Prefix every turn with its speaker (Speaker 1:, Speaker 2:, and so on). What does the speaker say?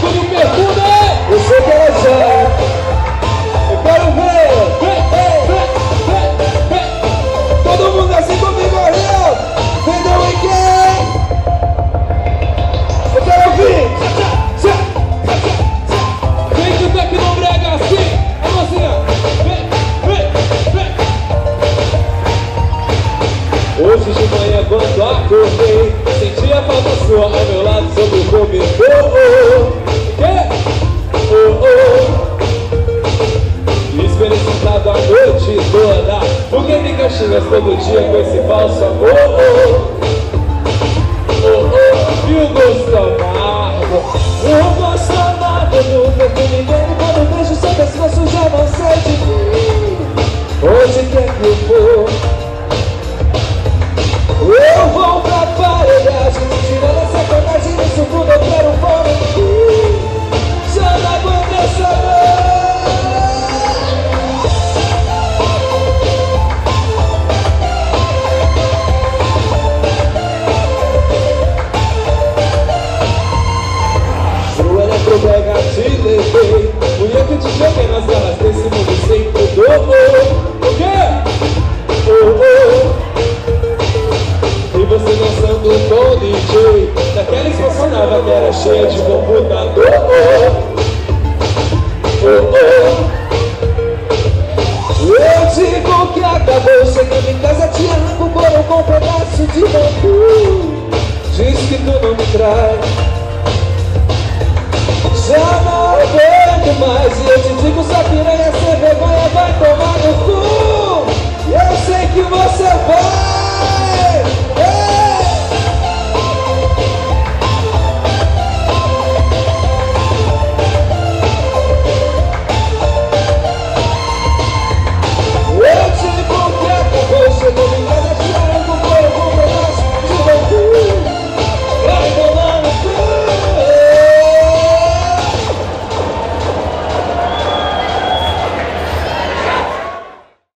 Speaker 1: Do perfume!
Speaker 2: Eu sei que. Eu quero ver. Todo mundo assim comigo, Rio. Entendeu em quem? Eu quero ouvir.
Speaker 1: Vem que o Tecnobrega assim! É! Hoje de manhã quando acordei Senti a falta sua ao meu lado sobre o cobertor Que? Sentado a noite toda. Porque me castigas todo dia com esse falso amor? Oh, oh, e o gosto amargo?
Speaker 2: Eu gosto amado do perfume dele
Speaker 1: Pro eletrobrega te levei Mulher que te joguei nas garras desse mundo sem pudor O quê? Oh, oh E você dançando com DJ Naquela espaçonave que era cheia de computador. Oh, oh
Speaker 2: Eu digo que acabou Chegando em casa te arranco o couro com um pedaço de bambu. Diz que tu não me traz